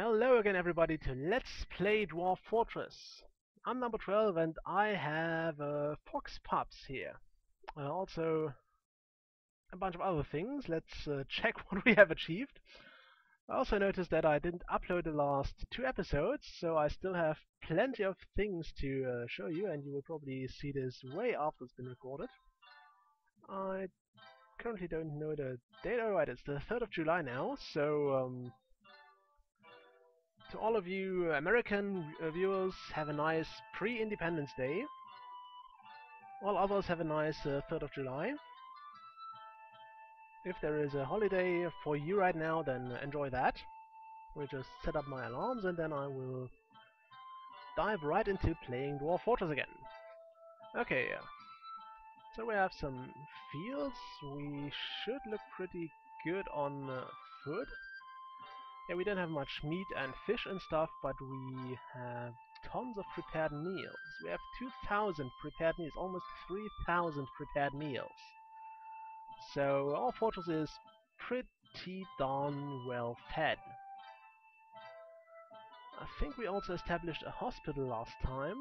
Hello again everybody to Let's Play Dwarf Fortress. I'm number 12 and I have uh, Fox Pups here. Uh, also a bunch of other things. Let's uh, check what we have achieved. I also noticed that I didn't upload the last two episodes, so I still have plenty of things to uh, show you and you will probably see this way after it's been recorded. I currently don't know the date. Alright, it's the 3rd of July now, so um, all of you American viewers, have a nice pre-Independence Day. All others have a nice uh, 3rd of July. If there is a holiday for you right now, then enjoy that. We'll just set up my alarms and then I will dive right into playing Dwarf Fortress again. Okay, so we have some fields. We should look pretty good on uh, food. Yeah, we don't have much meat and fish and stuff, but we have tons of prepared meals. We have 2,000 prepared meals, almost 3,000 prepared meals. So our fortress is pretty darn well fed. I think we also established a hospital last time.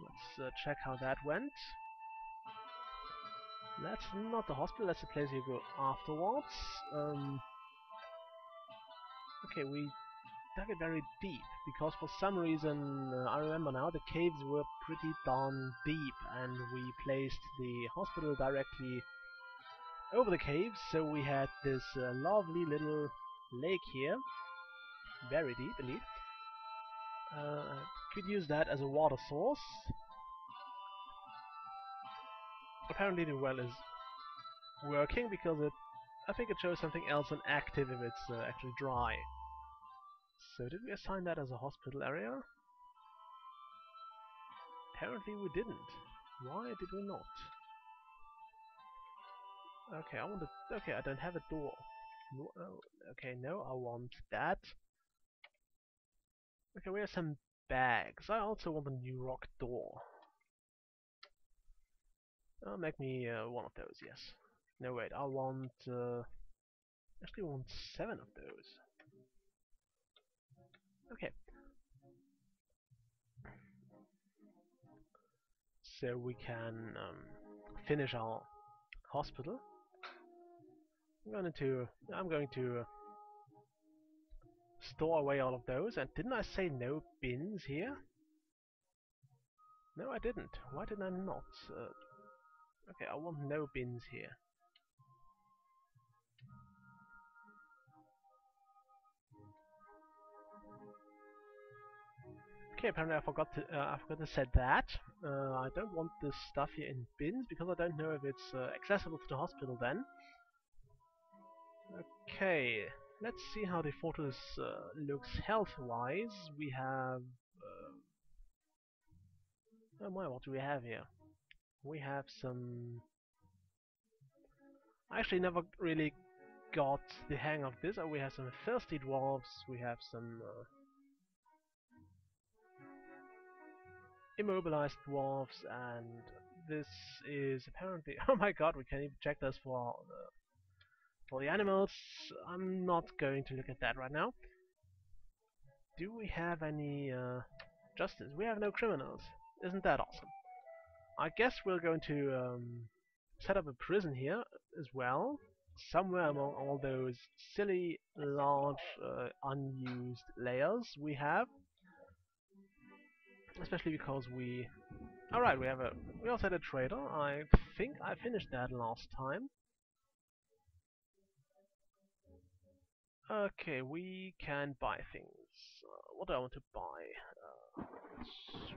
Let's uh, check how that went. That's not the hospital, that's the place you go afterwards. Um, Okay, we dug it very deep, because for some reason, uh, I remember now, the caves were pretty darn deep, and we placed the hospital directly over the caves, so we had this uh, lovely little lake here, very deep indeed. Uh, could use that as a water source. Apparently the well is working because it I think it shows something else than active if it's uh, actually dry. So did we assign that as a hospital area? Apparently we didn't. Why did we not? Okay, I want. Okay, I don't have a door. Oh, okay, no, I want that. Okay, we have some bags. I also want a new rock door. Make me uh, one of those, yes. No, wait, I want... Uh, actually want seven of those. Okay. So we can um, finish our hospital. I'm going to I'm going to uh, store away all of those. And didn't I say no bins here? No, I didn't. Why did I not? Uh, okay, I want no bins here. Okay, apparently I forgot to uh, I forgot to set that. Uh, I don't want this stuff here in bins because I don't know if it's uh, accessible to the hospital then. Okay, let's see how the fortress uh, looks health-wise. We have... Uh, oh my, what do we have here? We have some... I actually never really got the hang of this. Oh, we have some thirsty dwarves, we have some... immobilized dwarves, and this is apparently... Oh my god, we can even check this for the, for the animals. I'm not going to look at that right now. Do we have any uh, justice? We have no criminals. Isn't that awesome? I guess we're going to um, set up a prison here as well, somewhere among all those silly, large, uh, unused layers we have especially because we... Alright, we have a... We also had a trader. I think I finished that last time. Okay, we can buy things. Uh, what do I want to buy? Uh,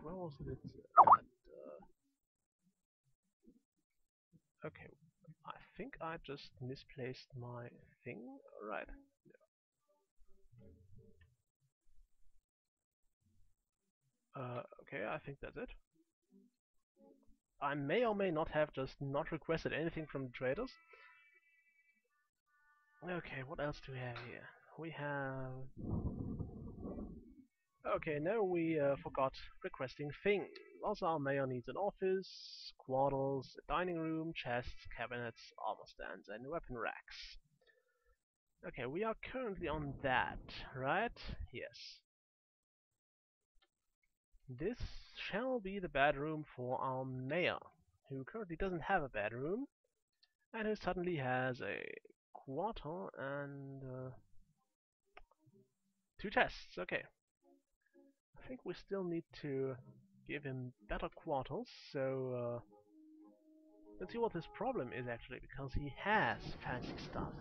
where was it? uh, okay, I think I just misplaced my thing. Right. Uh, okay, I think that's it. I may or may not have just not requested anything from the traders. Okay, what else do we have here? We have... Okay, no, we uh, forgot requesting things. Also, our mayor needs an office, quarters, a dining room, chests, cabinets, armor stands, and weapon racks. Okay, we are currently on that, right? Yes. This shall be the bedroom for our mayor, who currently doesn't have a bedroom, and who suddenly has a quarter and uh, two chests. Okay. I think we still need to give him better quarters, so uh, let's see what his problem is actually, because he has fancy stuff.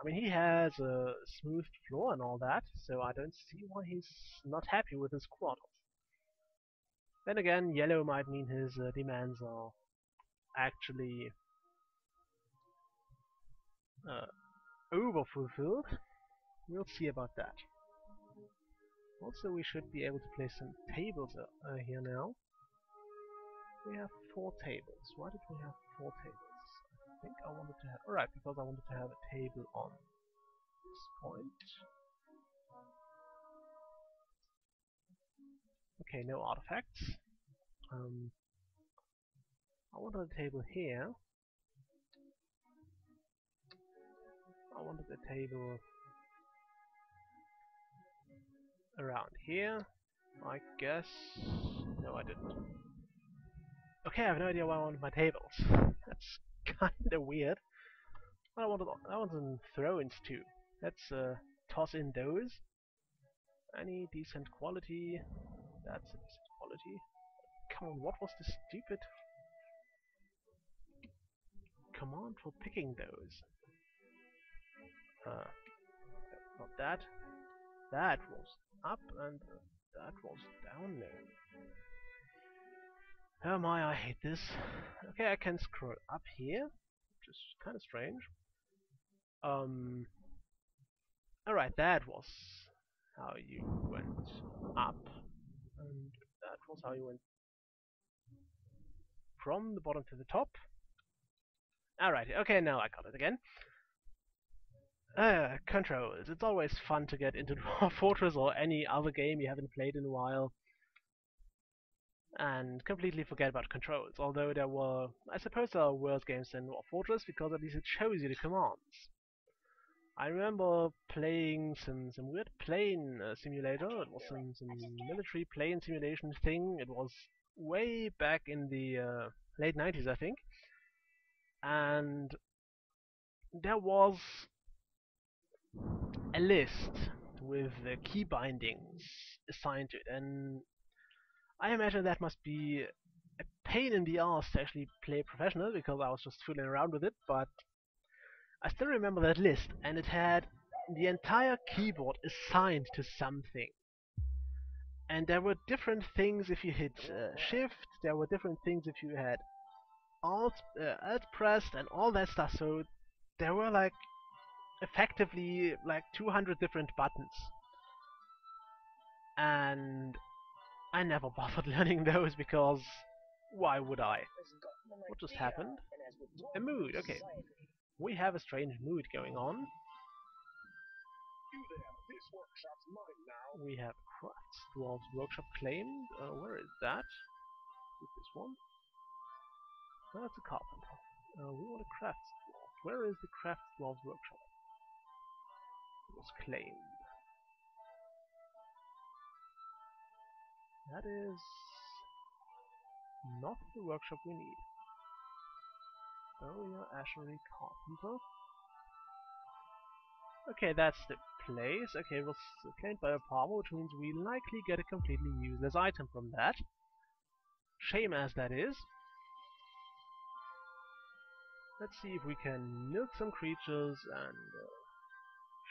I mean, he has a smooth floor and all that, so I don't see why he's not happy with his quarters. Then again, yellow might mean his uh, demands are actually uh, over-fulfilled. We'll see about that. Also, we should be able to place some tables uh, here now. We have four tables. Why did we have four tables? I think I wanted to have... Alright, because I wanted to have a table on this point. Okay, no artifacts. Um, I wanted a table here. I wanted a table around here. I guess... No, I didn't. Okay, I have no idea why I wanted my tables. That's kinda weird. I wanted I wanted throw-ins too. Let's uh, toss in those. Any decent quality? That's a decent quality. Come on, what was the stupid command for picking those? Uh, not that. That was up and that was down there. Oh my, I hate this. Okay, I can scroll up here, which is kind of strange. Um, alright, that was how you went up, and that was how you went from the bottom to the top. Alright, okay, now I got it again. Uh, controls. It's always fun to get into Fortress or any other game you haven't played in a while and completely forget about controls, although there were, I suppose there are worse games than Dwarf Fortress because at least it shows you the commands. I remember playing some, some weird plane uh, simulator, it was some, some military plane simulation thing, it was way back in the uh, late 90s I think, and there was a list with the key bindings assigned to it, and I imagine that must be a pain in the ass to actually play professional because I was just fooling around with it, but I still remember that list, and it had the entire keyboard assigned to something. And there were different things if you hit uh, shift, there were different things if you had alt, uh, alt pressed and all that stuff, so there were like effectively like 200 different buttons. And I never bothered learning those because why would I? What just happened? A mood, okay. We have a strange mood going on. We have Crafts Dwarves Workshop claimed. Uh, where is that? Is this one? No, it's a carpenter. Uh, we want a Crafts Dwarf. Where is the Crafts Dwarves Workshop? It was claimed. That is not the workshop we need. Oh, yeah, Ashery Carpenter. Okay, that's the place. Okay, was claimed by a palmer, which means we likely get a completely useless item from that. Shame as that is. Let's see if we can milk some creatures and uh,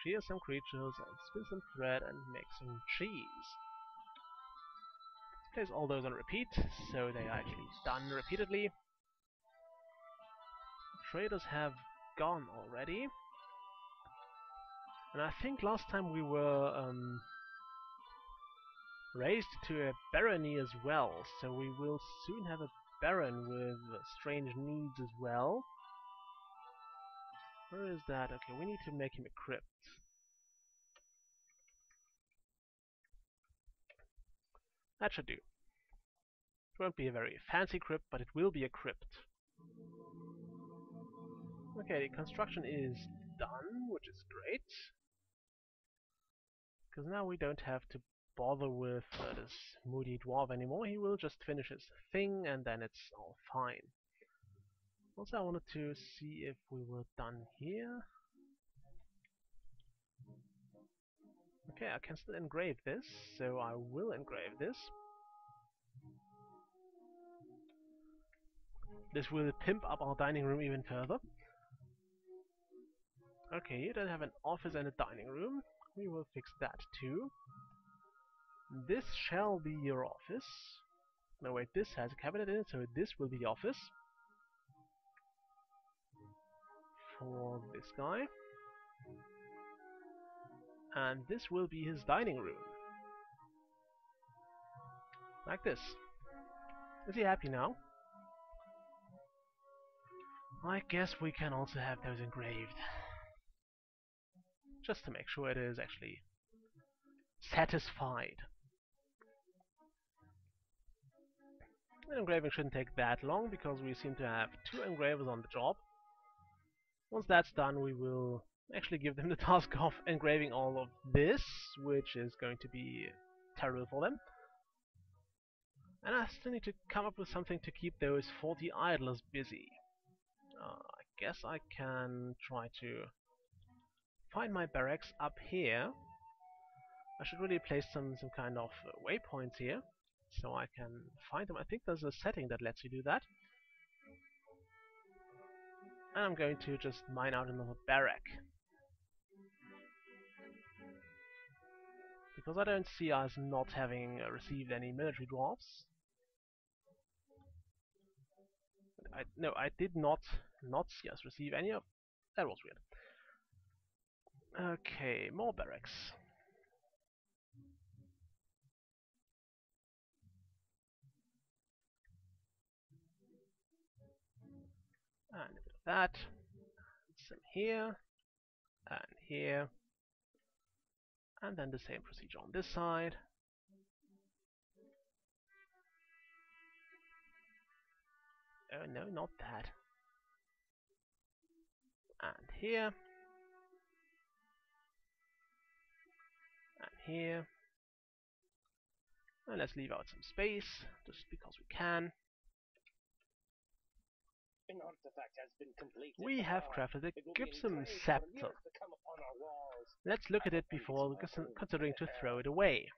shear some creatures and spin some thread and make some cheese place all those on repeat, so they are actually done repeatedly. Traders have gone already. And I think last time we were um, raised to a barony as well, so we will soon have a baron with strange needs as well. Where is that? Okay, we need to make him a crypt. That should do. It won't be a very fancy crypt, but it will be a crypt. Okay, the construction is done, which is great. Because now we don't have to bother with uh, this moody dwarf anymore. He will just finish his thing and then it's all fine. Also, I wanted to see if we were done here. Okay, I can still engrave this, so I will engrave this. This will pimp up our dining room even further. Okay, you don't have an office and a dining room. We will fix that too. This shall be your office. No wait, this has a cabinet in it, so this will be the office. For this guy. And this will be his dining room. Like this. Is he happy now? I guess we can also have those engraved. Just to make sure it is actually satisfied. The engraving shouldn't take that long because we seem to have two engravers on the job. Once that's done we will actually give them the task of engraving all of this, which is going to be terrible for them. And I still need to come up with something to keep those 40 idlers busy. Uh, I guess I can try to find my barracks up here. I should really place some, some kind of waypoints here, so I can find them. I think there's a setting that lets you do that. And I'm going to just mine out another barrack. Because I don't see us not having uh, received any military dwarfs. I, no, I did not not see us receive any of... That was weird. Okay, more barracks. And a bit of that. Some here. And here. And then the same procedure on this side. Oh no, not that. And here. And here. And let's leave out some space, just because we can. An artifact has been completed. We have crafted a gypsum scepter. years to come upon our walls. Let's look at it before considering to throw it away.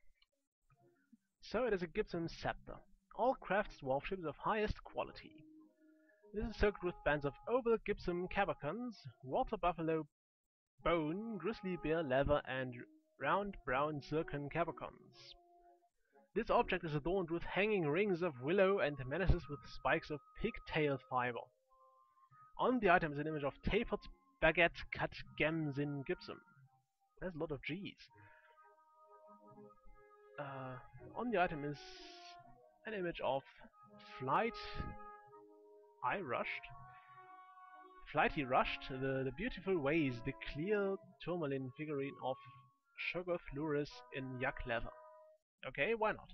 So it is a gypsum scepter. All crafts dwarf ships of highest quality. This is circled with bands of oval gypsum cabochons, water buffalo bone, grizzly bear leather, and round brown zircon cabochons. This object is adorned with hanging rings of willow and menaces with spikes of pigtail fiber. On the item is an image of tapered baguette cut gems in gypsum. There's a lot of G's. Uh, on the item is an image of Flight I Rushed. Flighty Rushed, the, the beautiful ways, the clear tourmaline figurine of Shoggoth Luris in yak leather. Okay, why not?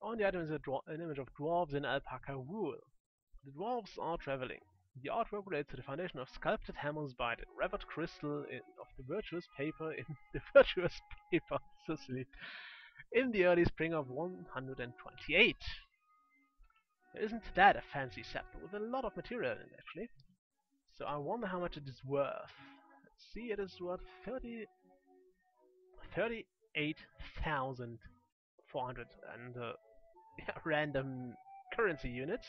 On the item is a an image of dwarves in alpaca wool. The dwarves are traveling. The artwork relates to the foundation of sculpted hammers by the revered crystal in, of the virtuous paper in the virtuous paper Sicily in the early spring of 128. Isn't that a fancy scepter with a lot of material in it actually? So I wonder how much it is worth. Let's see, it is worth 30, 38,400 and uh, random currency units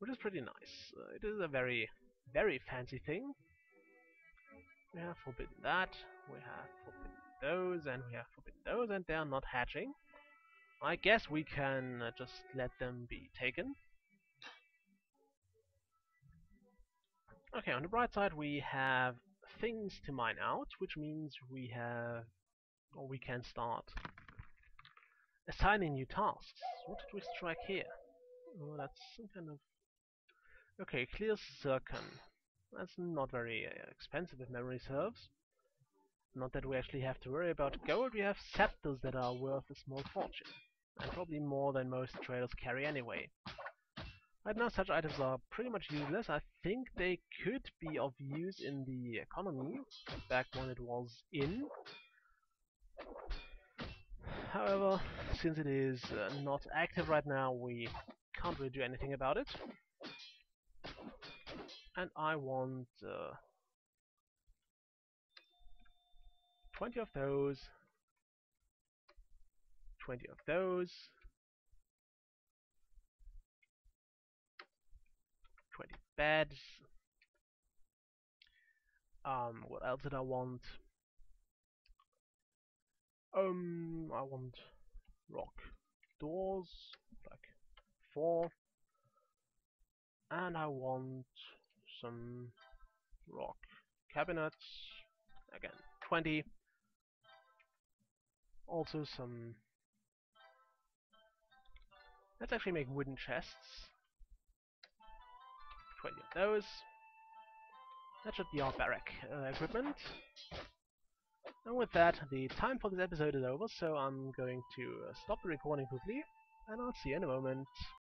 which is pretty nice. Uh, it is a very, very fancy thing. We have forbidden that, we have forbidden those, and we have forbidden those, and they are not hatching. I guess we can uh, just let them be taken. Okay, on the bright side we have things to mine out, which means we have, or we can start assigning new tasks. What did we strike here? Oh, that's some kind of Okay, clear zircon. That's not very uh, expensive if memory serves. Not that we actually have to worry about gold, we have scepters that are worth a small fortune. And probably more than most traders carry anyway. Right now such items are pretty much useless. I think they could be of use in the economy, back when it was in. However, since it is uh, not active right now, we can't really do anything about it. And I want uh, 20 of those, 20 of those, 20 beds. Um, what else did I want? Um, I want rock doors, like four, and I want some rock cabinets, again 20. Also some. Let's actually make wooden chests. 20 of those. That should be our barrack uh, equipment. And with that, the time for this episode is over, so I'm going to uh, stop the recording quickly, and I'll see you in a moment.